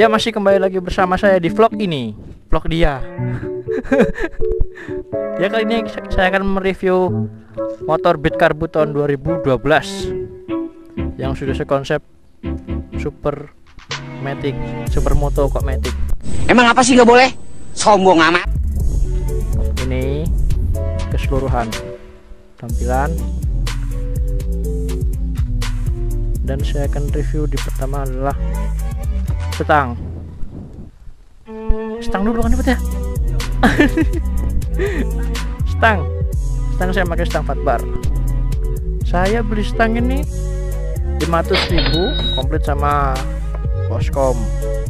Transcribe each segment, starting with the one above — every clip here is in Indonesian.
Ya masih kembali lagi bersama saya di vlog ini Vlog dia Ya kali ini saya akan mereview Motor Beat Karbu tahun 2012 Yang sudah sekonsep Super Matic Super Moto kok Matic Emang apa sih nggak boleh? Sombong amat. Ini keseluruhan Tampilan Dan saya akan review di pertama adalah Setang. Setang dulu kan dapat ya? Stang Stang saya pakai stang fatbar Saya beli stang ini 500 ribu komplit sama poskom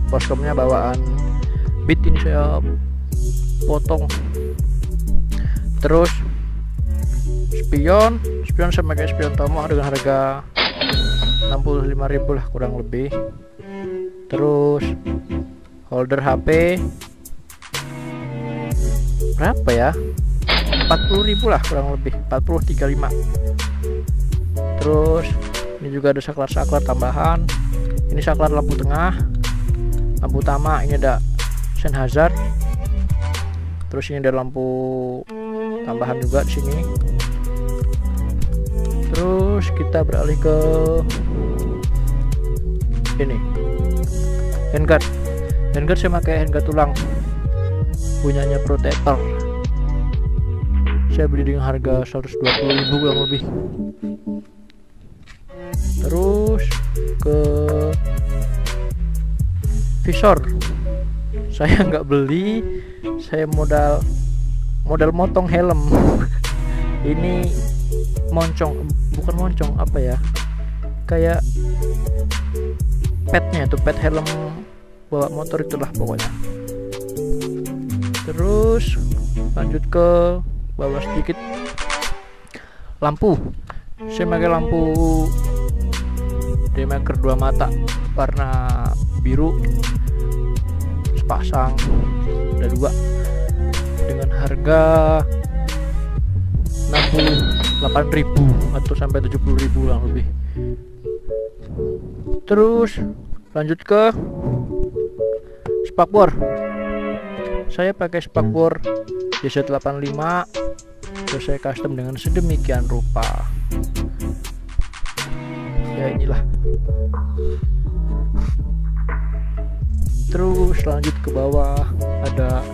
poskomnya bawaan bit ini saya potong. Terus spion spion saya pakai spion Tomo dengan harga 65.000 lah kurang lebih terus holder HP berapa ya? 40.000 lah kurang lebih. 40 35 terus ini juga ada saklar-saklar tambahan. Ini saklar lampu tengah. Lampu utama ini ada Sennheiser. Terus ini ada lampu tambahan juga di sini. Terus kita beralih ke ini handguard. Handguard saya pakai handguard tulang. Punyanya protector. Saya beli dengan harga 120.000 kurang lebih. Terus ke visor. Saya nggak beli. Saya modal modal motong helm. Ini moncong bukan moncong apa ya? Kayak petnya itu pet helm bawa motor itulah pokoknya. Terus lanjut ke bawah sedikit. Lampu. Saya pakai lampu demaker dua mata. Warna biru. Sepasang. Ada dua. Dengan harga 68.000 atau sampai 70.000 lah lebih. Terus lanjut ke spakbor saya pakai spakbor JZ85 terus saya custom dengan sedemikian rupa. Ya inilah. Terus lanjut ke bawah ada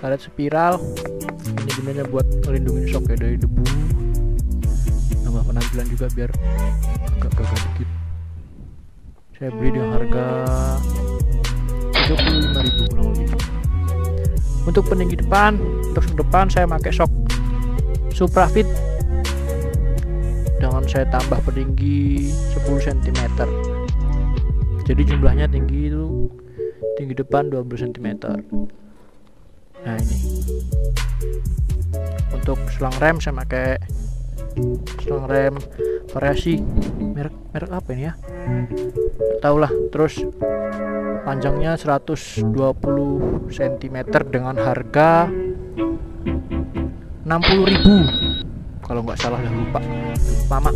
karet spiral. Ini gunanya buat melindungi shock ya dari debu? Nambah penampilan juga biar agak gagah dikit. Saya beli dengan harga 35.000 kurang lebih. Untuk peninggi depan untuk shock depan saya pakai shock Suprafit dengan saya tambah peninggi 10 cm jadi jumlahnya tinggi itu tinggi depan 20 cm nah ini. Untuk selang rem saya pakai selang rem variasi. Merek merek apa ini ya? Tahu lah terus panjangnya 120 cm dengan harga 60.000 kalau nggak salah lupa. Lama.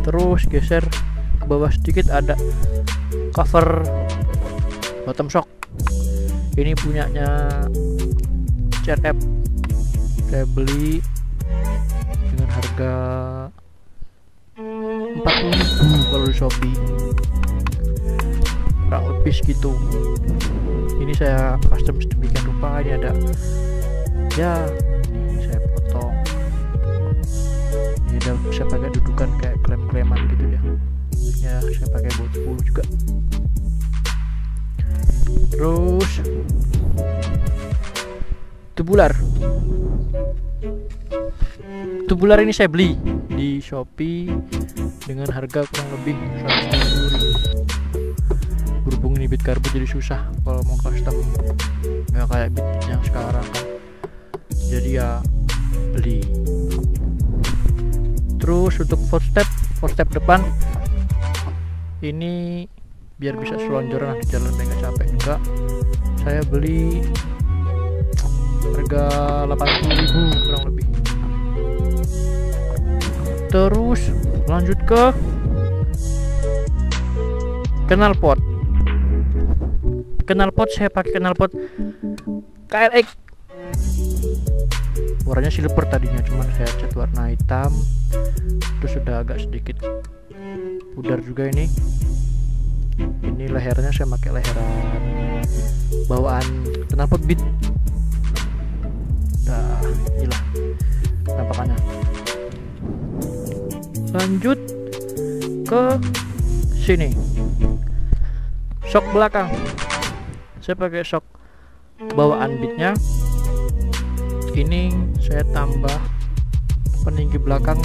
Terus geser ke bawah sedikit ada cover bottom shock. Ini punyanya CRF saya beli dengan harga 40.000 kalau di Shopee kurang lebih segitu. Ini saya custom sedemikian rupa ini ada ya ini saya potong. Ini ada saya pakai dudukan kayak klem-kleman gitu ya. Ya saya pakai buat 10 juga. Terus tubular. Tubular ini saya beli di Shopee dengan harga kurang lebih 150.000 berhubung ini bit karbu jadi susah kalau mau custom. Nggak kayak bit yang sekarang. Kan jadi ya beli. Terus untuk footstep footstep depan ini biar bisa selonjoran di jalan nggak capek juga saya beli harga 80.000 kurang lebih. Terus lanjut ke knalpot knalpot saya pakai knalpot KLX warnanya silver tadinya cuman saya cat warna hitam. Terus sudah agak sedikit pudar juga ini. Ini lehernya saya pakai leheran bawaan knalpot beat nah inilah penampakannya lanjut ke sini. Shock belakang saya pakai shock bawaan bitnya ini saya tambah peninggi belakang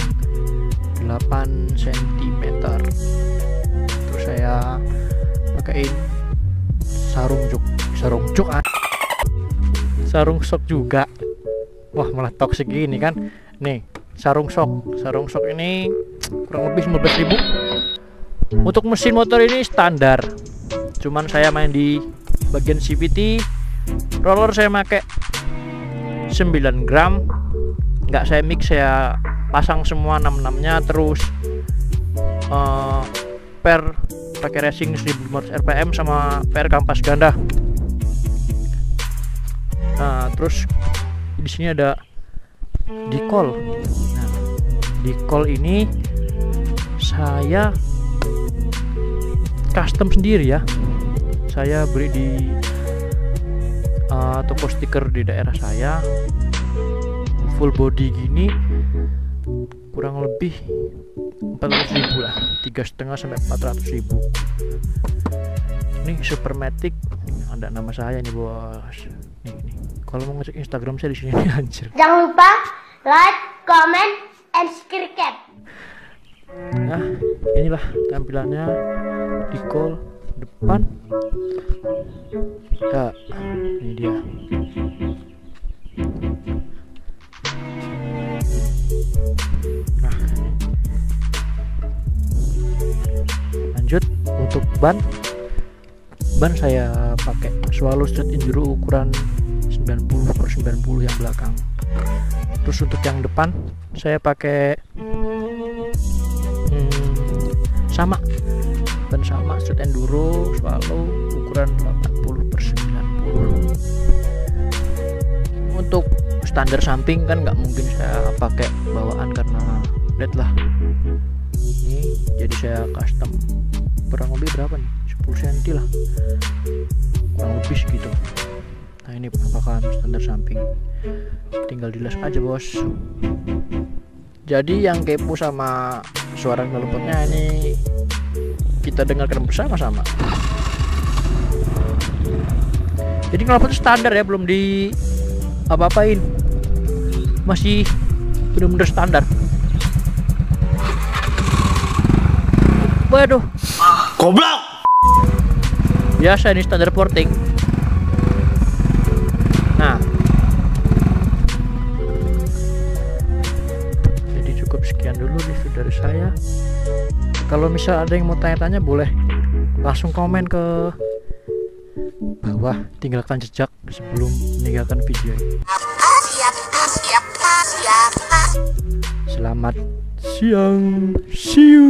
8 cm terus saya pakaiin sarung juk sarung juk ah. sarung shock juga. Wah malah toxic gini kan. Nih sarung shock sarung shock ini kurang lebih 15.000 untuk mesin motor ini standar. Cuman saya main di bagian CVT roller saya pakai 9 gram. Nggak saya mix saya pasang semua 66 nya terus uh, per pakai racing 1500 rpm sama per kampas ganda. Nah terus di sini ada decol nah decol ini saya custom sendiri ya saya beli di uh, toko stiker di daerah saya. Full body gini kurang lebih 400 ribu lah. Tiga setengah sampai 400 ribu. Ini supermatic. Ada nama saya nih bos. Nih, nih. kalau mau ngecek instagram saya di sini nih anjir. Jangan lupa like, comment, and subscribe. nah inilah tampilannya di call depan. Ya ini dia. Nah. Lanjut untuk ban. Ban saya pakai Swallow Street Enduro ukuran 90 per 90 yang belakang. Terus untuk yang depan saya pakai hmm, sama ban sama Street Enduro Swallow ukuran 80 per 90 untuk standar samping kan nggak mungkin saya pakai bawaan karena led lah. Ini jadi saya custom. Kurang lebih berapa nih? 10 cm lah. Kurang lebih segitu. Nah ini penampakan standar samping. Tinggal dilas aja bos. Jadi yang kepo sama suara knalpotnya ini kita dengarkan bersama-sama. Jadi knalpot itu standar ya belum di apa-apain. Masih benar-benar standar. Waduh. Goblok! biasa ini standar porting. Nah. Jadi cukup sekian dulu review dari saya kalau misal ada yang mau tanya-tanya boleh. Langsung komen ke bawah. Tinggalkan jejak sebelum meninggalkan video ini. Selamat siang. See you